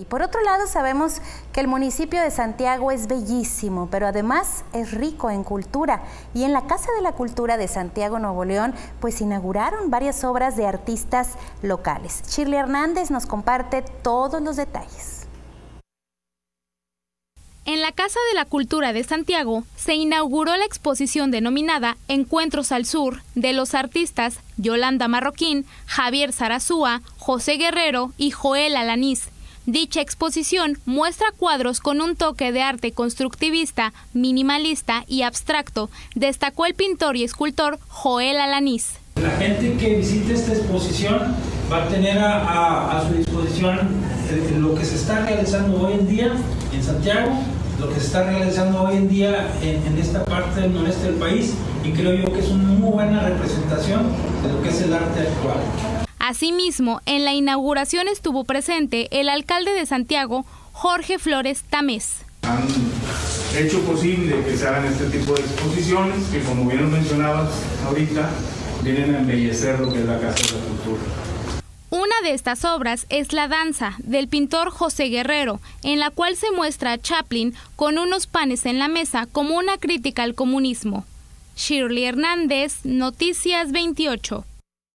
Y por otro lado sabemos que el municipio de Santiago es bellísimo, pero además es rico en cultura. Y en la Casa de la Cultura de Santiago, Nuevo León, pues inauguraron varias obras de artistas locales. Shirley Hernández nos comparte todos los detalles. En la Casa de la Cultura de Santiago se inauguró la exposición denominada Encuentros al Sur de los artistas Yolanda Marroquín, Javier Zarazúa, José Guerrero y Joel Alanís Dicha exposición muestra cuadros con un toque de arte constructivista, minimalista y abstracto, destacó el pintor y escultor Joel Alanís. La gente que visite esta exposición va a tener a, su disposición eh, lo que se está realizando hoy en día en Santiago, lo que se está realizando hoy en día en, en, esta parte del noreste del país y creo yo que es una muy buena representación de lo que es el arte actual. Asimismo, en la inauguración estuvo presente el alcalde de Santiago, Jorge Flores Tamés. Han hecho posible que se hagan este tipo de exposiciones que, como bien mencionabas ahorita, vienen a embellecer lo que es la Casa de la Cultura. Una de estas obras es La Danza del pintor José Guerrero, en la cual se muestra a Chaplin con unos panes en la mesa como una crítica al comunismo. Shirley Hernández, Noticias 28.